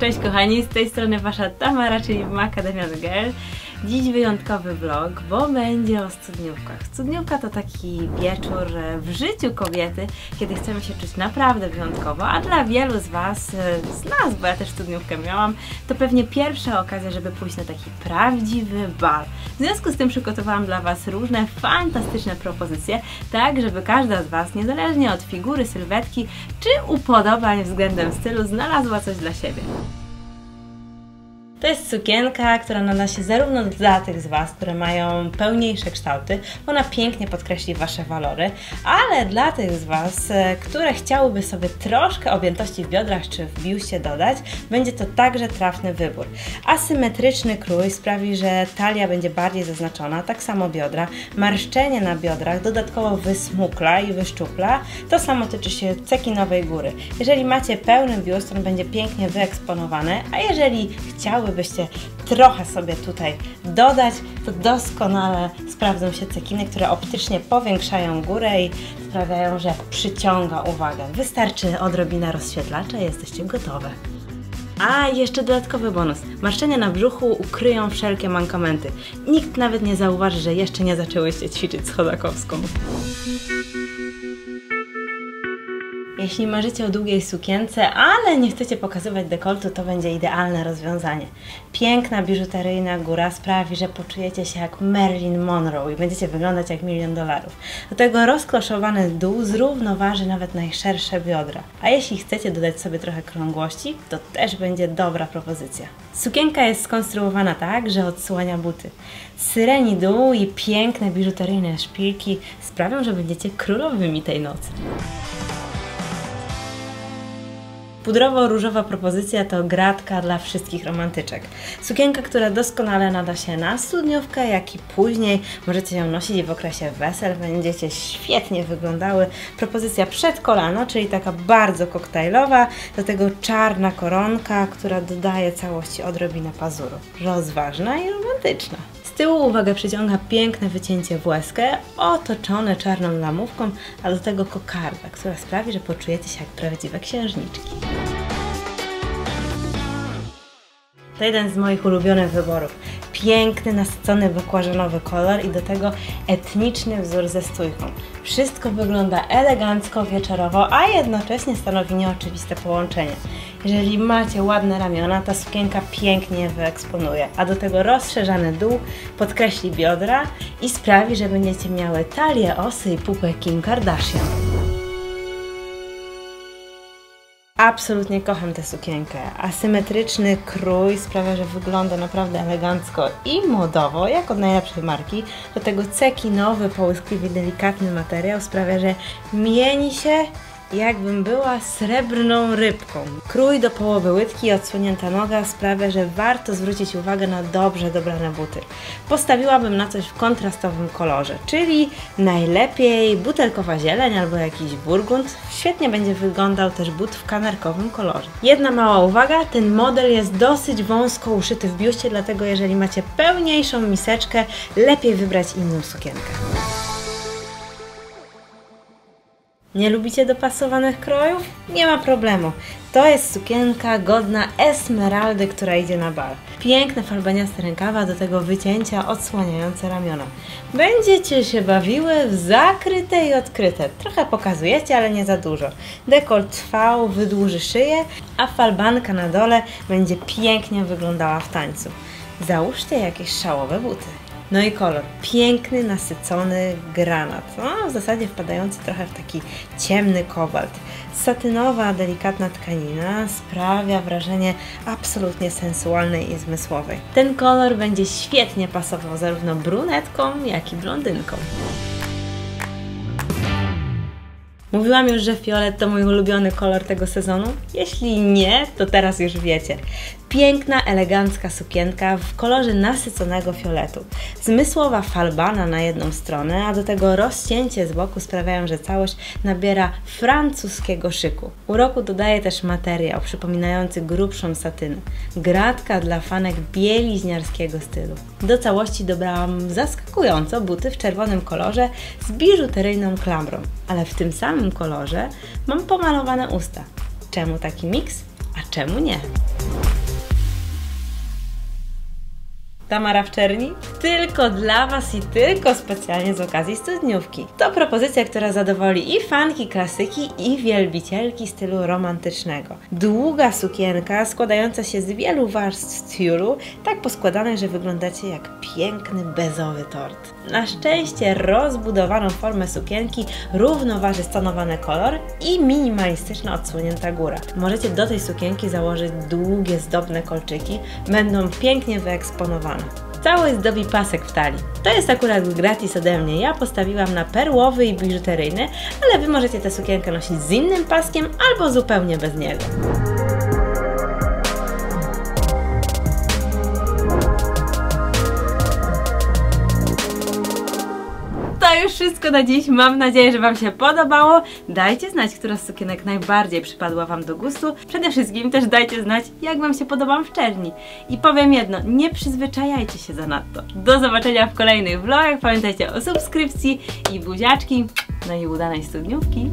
Cześć kochani, z tej strony Wasza Tamara, czyli Macadamian Girl. Dziś wyjątkowy vlog, bo będzie o studniówkach. Studniówka to taki wieczór w życiu kobiety, kiedy chcemy się czuć naprawdę wyjątkowo, a dla wielu z Was, z nas, bo ja też studniówkę miałam, to pewnie pierwsza okazja, żeby pójść na taki prawdziwy bal. W związku z tym przygotowałam dla Was różne fantastyczne propozycje, tak żeby każda z Was, niezależnie od figury, sylwetki czy upodobań względem stylu, znalazła coś dla siebie. To jest sukienka, która nada się zarówno dla tych z Was, które mają pełniejsze kształty, ona pięknie podkreśli Wasze walory, ale dla tych z Was, e, które chciałyby sobie troszkę objętości w biodrach czy w biuście dodać, będzie to także trafny wybór. Asymetryczny krój sprawi, że talia będzie bardziej zaznaczona, tak samo biodra, marszczenie na biodrach dodatkowo wysmukla i wyszczupla, to samo tyczy się cekinowej góry. Jeżeli macie pełny biust, on będzie pięknie wyeksponowany, a jeżeli chciały chciałybyście trochę sobie tutaj dodać, to doskonale sprawdzą się cekiny, które optycznie powiększają górę i sprawiają, że przyciąga uwagę. Wystarczy odrobina rozświetlacza i jesteście gotowe. A, jeszcze dodatkowy bonus. Marszczenia na brzuchu ukryją wszelkie mankamenty. Nikt nawet nie zauważy, że jeszcze nie zaczęłyście ćwiczyć z chodakowską. Jeśli marzycie o długiej sukience, ale nie chcecie pokazywać dekoltu, to będzie idealne rozwiązanie. Piękna biżuteryjna góra sprawi, że poczujecie się jak Marilyn Monroe i będziecie wyglądać jak milion dolarów. Do tego rozkloszowany dół zrównoważy nawet najszersze biodra. A jeśli chcecie dodać sobie trochę krągłości, to też będzie dobra propozycja. Sukienka jest skonstruowana tak, że odsłania buty. Syreni dół i piękne biżuteryjne szpilki sprawią, że będziecie królowymi tej nocy. Pudrowo-różowa propozycja to gratka dla wszystkich romantyczek. Sukienka, która doskonale nada się na studniówkę, jak i później. Możecie ją nosić w okresie wesel, będziecie świetnie wyglądały. Propozycja przed kolano, czyli taka bardzo koktajlowa, do tego czarna koronka, która dodaje całości odrobinę pazuru. Rozważna i romantyczna tyłu uwagę przyciąga piękne wycięcie w otoczone czarną lamówką, a do tego kokarda, która sprawi, że poczujecie się jak prawdziwe księżniczki. To jeden z moich ulubionych wyborów. Piękny, nasycony bakłażanowy kolor i do tego etniczny wzór ze stójką. Wszystko wygląda elegancko, wieczorowo, a jednocześnie stanowi nieoczywiste połączenie. Jeżeli macie ładne ramiona, ta sukienka pięknie wyeksponuje, a do tego rozszerzany dół podkreśli biodra i sprawi, że będziecie miały talię, osy i pupę Kim Kardashian. Absolutnie kocham tę sukienkę. Asymetryczny krój sprawia, że wygląda naprawdę elegancko i modowo, jak od najlepszej marki. Do tego cekinowy, połyskliwy, delikatny materiał sprawia, że mieni się jakbym była srebrną rybką. Krój do połowy łydki i odsłonięta noga sprawia, że warto zwrócić uwagę na dobrze dobrane buty. Postawiłabym na coś w kontrastowym kolorze, czyli najlepiej butelkowa zieleń albo jakiś burgund. Świetnie będzie wyglądał też but w kanerkowym kolorze. Jedna mała uwaga, ten model jest dosyć wąsko uszyty w biuście, dlatego jeżeli macie pełniejszą miseczkę, lepiej wybrać inną sukienkę. Nie lubicie dopasowanych krojów? Nie ma problemu. To jest sukienka godna esmeraldy, która idzie na bal. Piękne falbaniaste rękawa, do tego wycięcia odsłaniające ramiona. Będziecie się bawiły w zakryte i odkryte. Trochę pokazujecie, ale nie za dużo. Dekolt trwał, wydłuży szyję, a falbanka na dole będzie pięknie wyglądała w tańcu. Załóżcie jakieś szałowe buty. No i kolor. Piękny, nasycony granat. No, w zasadzie wpadający trochę w taki ciemny kobalt. Satynowa, delikatna tkanina sprawia wrażenie absolutnie sensualnej i zmysłowej. Ten kolor będzie świetnie pasował zarówno brunetkom, jak i blondynkom. Mówiłam już, że fiolet to mój ulubiony kolor tego sezonu? Jeśli nie, to teraz już wiecie. Piękna, elegancka sukienka w kolorze nasyconego fioletu. Zmysłowa falbana na jedną stronę, a do tego rozcięcie z boku sprawiają, że całość nabiera francuskiego szyku. Uroku dodaje też materiał przypominający grubszą satynę. Gratka dla fanek bieliźniarskiego stylu. Do całości dobrałam zaskakująco buty w czerwonym kolorze z biżuteryjną klamrą, ale w tym samym kolorze mam pomalowane usta. Czemu taki miks, a czemu nie? Tamara w czerni? Tylko dla Was i tylko specjalnie z okazji studniówki. To propozycja, która zadowoli i fanki klasyki, i wielbicielki stylu romantycznego. Długa sukienka składająca się z wielu warstw tiulu, tak poskładanej, że wyglądacie jak piękny bezowy tort. Na szczęście rozbudowaną formę sukienki równoważy stonowany kolor i minimalistyczna odsłonięta góra. Możecie do tej sukienki założyć długie, zdobne kolczyki, będą pięknie wyeksponowane. Cały zdobi pasek w talii. To jest akurat gratis ode mnie. Ja postawiłam na perłowy i biżuteryjny, ale Wy możecie tę sukienkę nosić z innym paskiem albo zupełnie bez niego. To już wszystko na dziś. Mam nadzieję, że Wam się podobało. Dajcie znać, która z sukienek najbardziej przypadła Wam do gustu. Przede wszystkim też dajcie znać, jak Wam się podobam w czerni. I powiem jedno, nie przyzwyczajajcie się zanadto. Do zobaczenia w kolejnych vlogach. Pamiętajcie o subskrypcji i buziaczki. No i udanej studniówki.